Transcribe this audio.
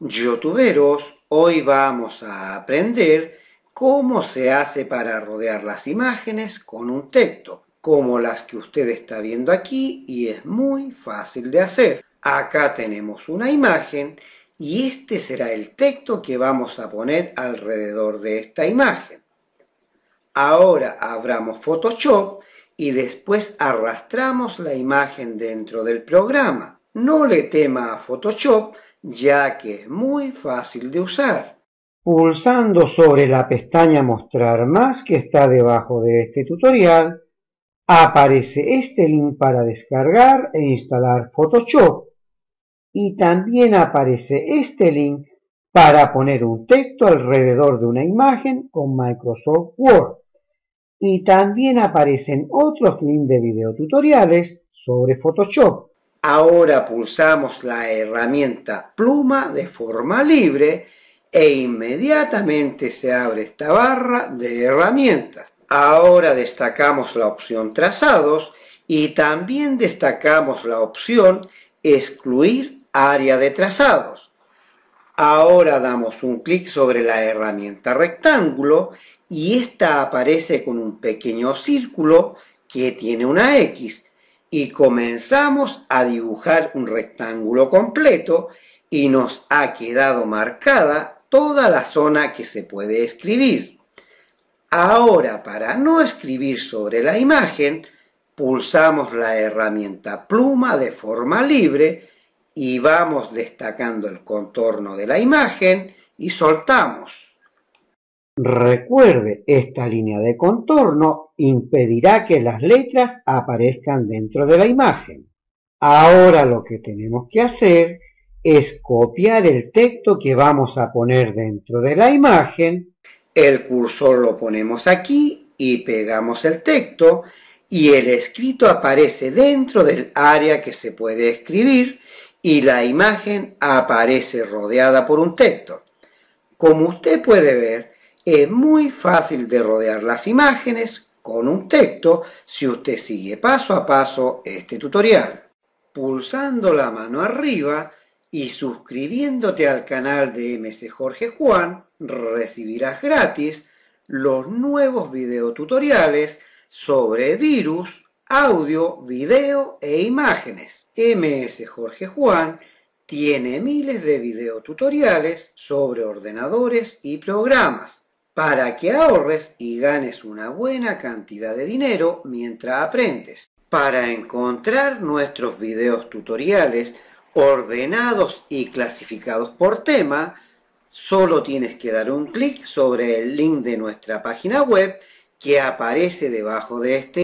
Youtuberos, hoy vamos a aprender cómo se hace para rodear las imágenes con un texto, como las que usted está viendo aquí y es muy fácil de hacer. Acá tenemos una imagen y este será el texto que vamos a poner alrededor de esta imagen. Ahora abramos Photoshop y después arrastramos la imagen dentro del programa. No le tema a Photoshop ya que es muy fácil de usar. Pulsando sobre la pestaña Mostrar más que está debajo de este tutorial, aparece este link para descargar e instalar Photoshop y también aparece este link para poner un texto alrededor de una imagen con Microsoft Word. Y también aparecen otros links de videotutoriales sobre Photoshop. Ahora pulsamos la herramienta pluma de forma libre e inmediatamente se abre esta barra de herramientas. Ahora destacamos la opción trazados y también destacamos la opción excluir área de trazados. Ahora damos un clic sobre la herramienta rectángulo y esta aparece con un pequeño círculo que tiene una X y comenzamos a dibujar un rectángulo completo y nos ha quedado marcada toda la zona que se puede escribir. Ahora, para no escribir sobre la imagen, pulsamos la herramienta pluma de forma libre y vamos destacando el contorno de la imagen y soltamos. Recuerde, esta línea de contorno impedirá que las letras aparezcan dentro de la imagen. Ahora lo que tenemos que hacer es copiar el texto que vamos a poner dentro de la imagen. El cursor lo ponemos aquí y pegamos el texto y el escrito aparece dentro del área que se puede escribir y la imagen aparece rodeada por un texto. Como usted puede ver, es muy fácil de rodear las imágenes con un texto si usted sigue paso a paso este tutorial. Pulsando la mano arriba y suscribiéndote al canal de MC Jorge Juan, recibirás gratis los nuevos videotutoriales sobre virus, audio, video e imágenes. MS Jorge Juan tiene miles de videotutoriales sobre ordenadores y programas para que ahorres y ganes una buena cantidad de dinero mientras aprendes. Para encontrar nuestros videos tutoriales ordenados y clasificados por tema, solo tienes que dar un clic sobre el link de nuestra página web que aparece debajo de este